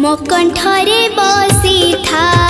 ସରସ୍ୱତୀ ଲୋଆ ମୋ କଣ୍ଠରେ ବସିଥା